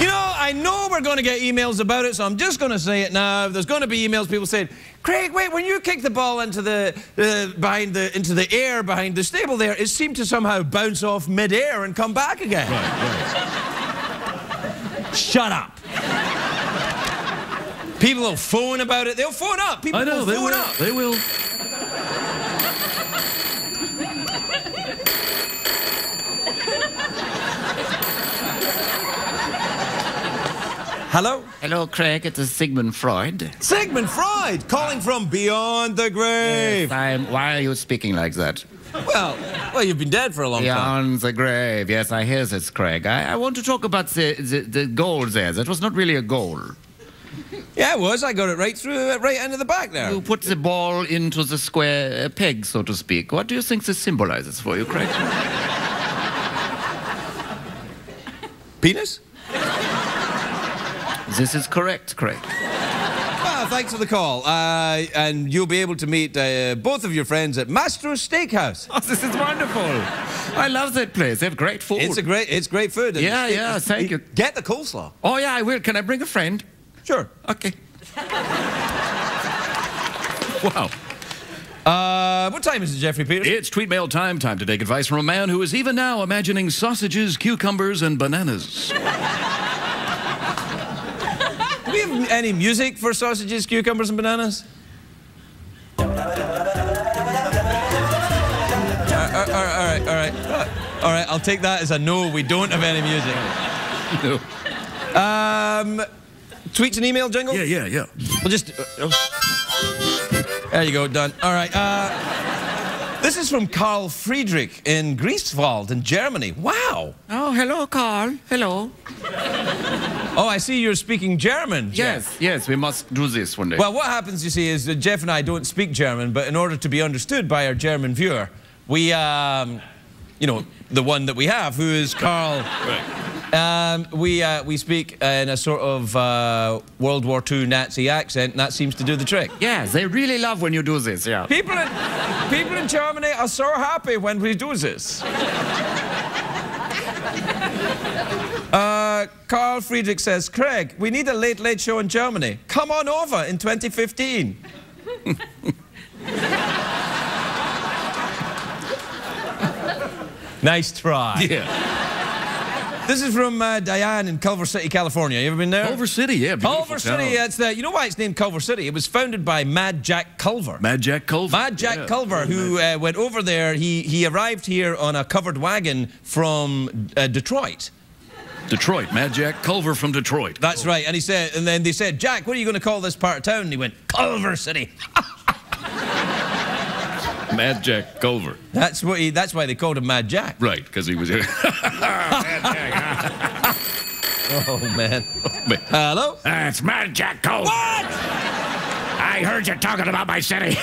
You know, I know we're going to get emails about it, so I'm just going to say it now. There's going to be emails, people saying, Craig, wait, when you kick the ball into the, uh, behind the, into the air behind the stable there, it seemed to somehow bounce off mid-air and come back again. Right, right. Shut up. People will phone about it. They'll phone up. People I know, will phone will. up. They will. Hello? Hello, Craig. It is Sigmund Freud. Sigmund Freud, calling from beyond the grave. I'm, why are you speaking like that? Well, well, you've been dead for a long time. Beyond the grave. Yes, I hear this, Craig. I, I want to talk about the, the, the goal there. That was not really a goal. Yeah, it was. I got it right through, uh, right into the back there. You put the ball into the square uh, peg, so to speak. What do you think this symbolizes for you, Craig? Penis? This is correct, Craig. Well, thanks for the call. Uh, and you'll be able to meet uh, both of your friends at Mastro's Steakhouse. Oh, this is wonderful. I love that place. They have great food. It's a great, it's great food. Yeah, it's- yeah, thank you. Get the coleslaw. Oh, yeah, I will. Can I bring a friend? Sure. Okay. Wow. Uh, what time is it, Jeffrey Peters? It's tweet mail time. Time to take advice from a man who is even now imagining sausages, cucumbers, and bananas. Do we have any music for sausages, cucumbers, and bananas? All right, all right, all right. All right, I'll take that as a no. We don't have any music. No. Um, tweets and email jingle? Yeah, yeah, yeah. We'll just. Uh, oh. There you go, done. All right. Uh, this is from Carl Friedrich in Greifswald in Germany. Wow. Oh, hello, Carl. Hello. Oh, I see you're speaking German. Yes, yes, we must do this one day. Well, what happens, you see, is that Jeff and I don't speak German, but in order to be understood by our German viewer, we, um, you know, the one that we have, who is Carl. Um, we, uh, we speak in a sort of uh, World War II Nazi accent, and that seems to do the trick. yeah, they really love when you do this, yeah. People in, people in Germany are so happy when we do this. Uh, Carl Friedrich says, Craig, we need a late, late show in Germany. Come on over in 2015. nice try. Yeah. This is from uh, Diane in Culver City, California. You ever been there? Culver City, yeah. Culver City, town. that's the, you know why it's named Culver City? It was founded by Mad Jack Culver. Mad Jack Culver. Mad Jack Yeah. Culver, who uh, went over there, he, he arrived here on a covered wagon from uh, Detroit. Detroit. Mad Jack Culver from Detroit. That's right. And he said, and then they said, Jack, what are you going to call this part of town? And he went, Culver City. Mad Jack Culver. That's what he. That's why they called him Mad Jack. Right, because he was. Oh man. Man. Hello. Uh, it's Mad Jack Culver. What? I heard you talking about my city.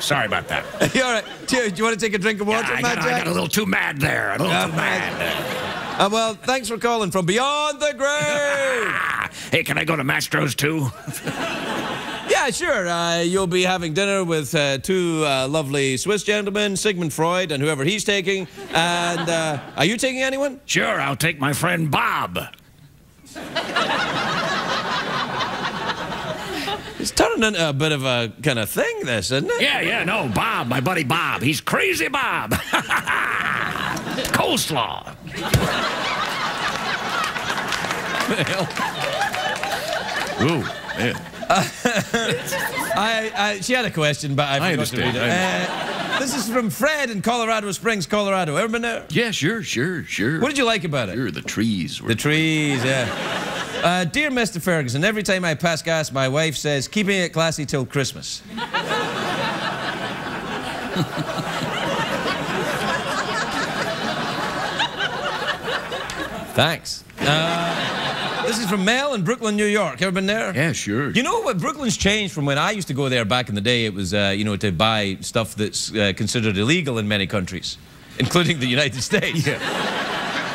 Sorry about that. you all right? Do you, do you want to take a drink of water, I Mad got, I got a little too mad there. A little Yeah, too mad. Uh, well, thanks for calling from beyond the grave. Hey, can I go to Mastro's too? yeah, sure. Uh, you'll be having dinner with uh, two uh, lovely Swiss gentlemen, Sigmund Freud and whoever he's taking. And uh, are you taking anyone? Sure, I'll take my friend Bob. It's turning into a bit of a kind of thing, this, isn't it? Yeah, yeah, no, Bob, my buddy Bob. He's crazy Bob. Coleslaw. Ooh, man. I, I, she had a question, but I forgot I to understand, read it. I Uh, this is from Fred in Colorado Springs, Colorado. Ever been there? Yeah, sure, sure, sure. What did you like about it? Sure, the trees. Were... The trees, yeah. Uh, dear Mr. Ferguson, every time I pass gas, my wife says, keeping it classy till Christmas. Thanks. Uh, this is from Mel in Brooklyn, New York. Ever been there? Yeah, sure. You know what? Brooklyn's changed from when I used to go there back in the day. It was, uh, you know, to buy stuff that's uh, considered illegal in many countries, including the United States.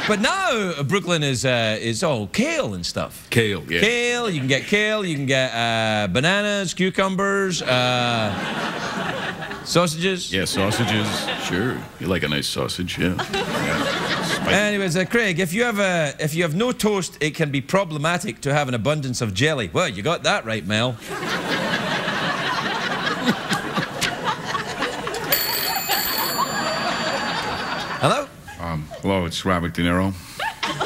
But now Brooklyn is uh, is all kale and stuff. Kale, yeah. Kale, you can get kale, you can get uh, bananas, cucumbers, uh, sausages. Yeah, sausages. Sure. You like a nice sausage, yeah. yeah. Anyways, uh, Craig, if you have a if you have no toast, it can be problematic to have an abundance of jelly. Well, you got that right, Mel. Hello, Um, hello, it's Robert De Niro.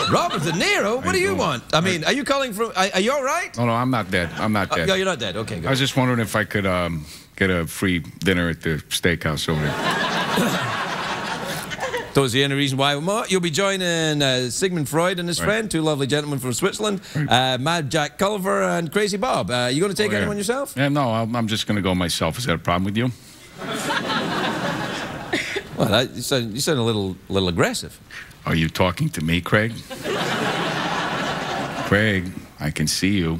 Robert De Niro. What do you want? I mean, are you calling from? Are, are you all right? No, no, I'm not dead. I'm not Uh, dead. no, you're not dead. Okay, I was just wondering if I could um, get a free dinner at the steakhouse over there. So is the only reason why you'll be joining uh, Sigmund Freud and his Right. friend, two lovely gentlemen from Switzerland, uh, Mad Jack Culver and Crazy Bob. Uh, you going to take Oh, yeah. anyone yourself? Yeah, no, I'm, I'm just going to go myself. Is that a problem with you? Well, that, you, sound, you sound a little, little aggressive. Are you talking to me, Craig? Craig, I can see you.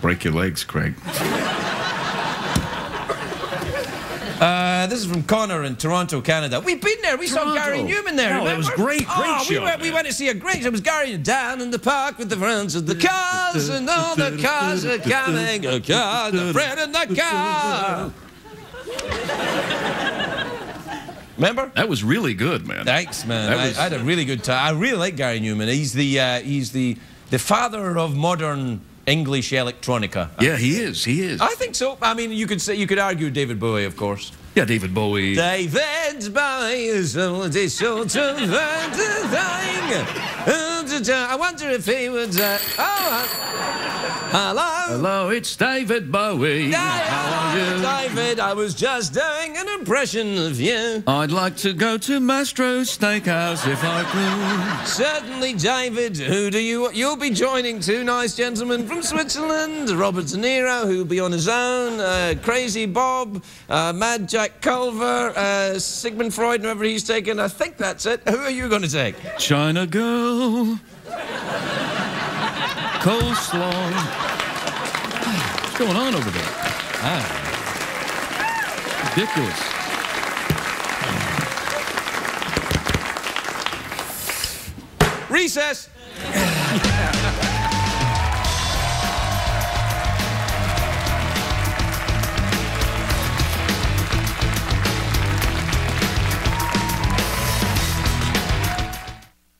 Break your legs, Craig. Uh, this is from Connor in Toronto, Canada. We've been there. We saw Gary Numan there. Oh, that was great, great oh, We show, went, we went to see a great show. It was Gary down in the park with the friends of the cars, and all the cars are coming. A car, the friend in the car. Remember? That was really good, man. Thanks, man. I, was- I had a really good time. I really like Gary Numan. He's the uh, he's the the father of modern English electronica. yeah, he is. He is. I think so. I mean, you could say you could argue David Bowie, of course. Yeah, David Bowie. David Bowie is so sort of thing. I wonder if he would. Uh, oh, uh, hello. Hello, it's David Bowie. How are you? David, I was just doing an impression of you. I'd like to go to Mastro's Steakhouse if I could. Certainly, David. Who do you? You'll be joining two nice gentlemen from Switzerland. Robert De Niro, who'll be on his own. Uh, Crazy Bob, uh, Mad Jack Culver, uh, Sigmund Freud, whoever he's taken. I think that's it. Who are you going to take? China girl. Coleslaw. What's going on over there? Ah. Ridiculous. Recess.